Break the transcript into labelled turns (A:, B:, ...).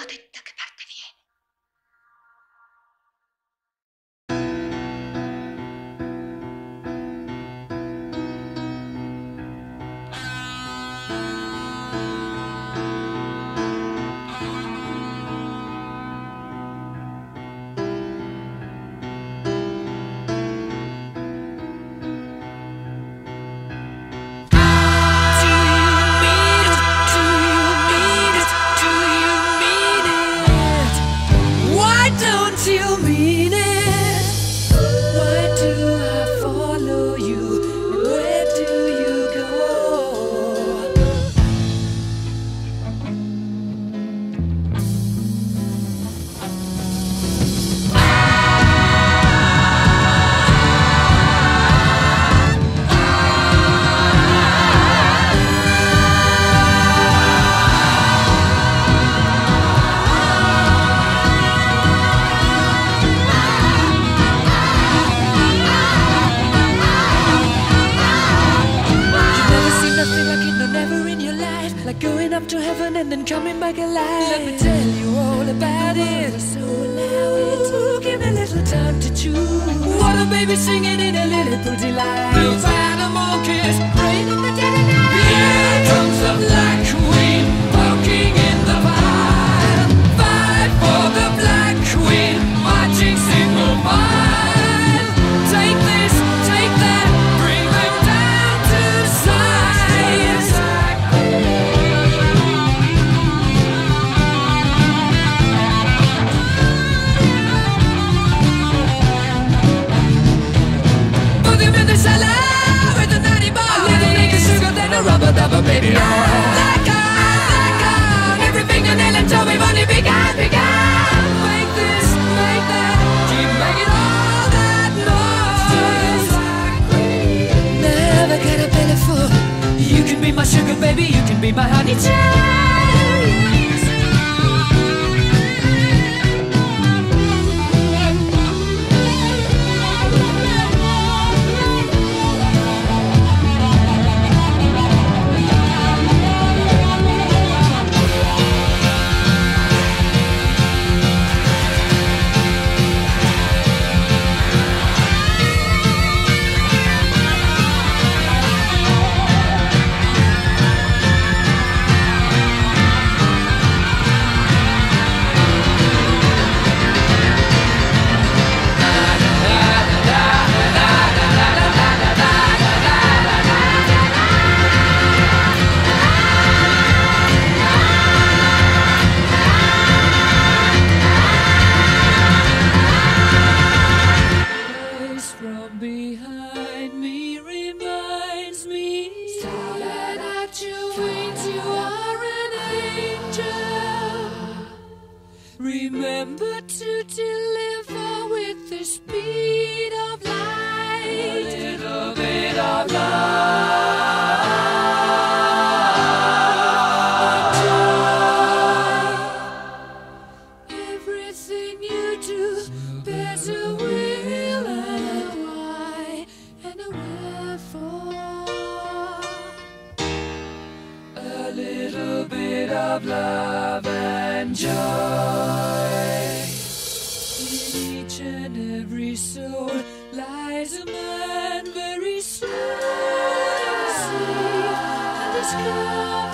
A: ことでったく then coming back. Let me tell you all about it. So allow it. Ooh, give me a little time to choose. What a baby singing in a Lilliput delight. Blue baby. You can be my honey child. Remember to deliver with the speed of light. A little bit of love. Everything you do bears a will and a why and a wherefore. A little bit of love and joy in each and every soul lies a man very slow see and discover.